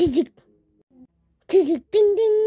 叽叽叽叽叮叮。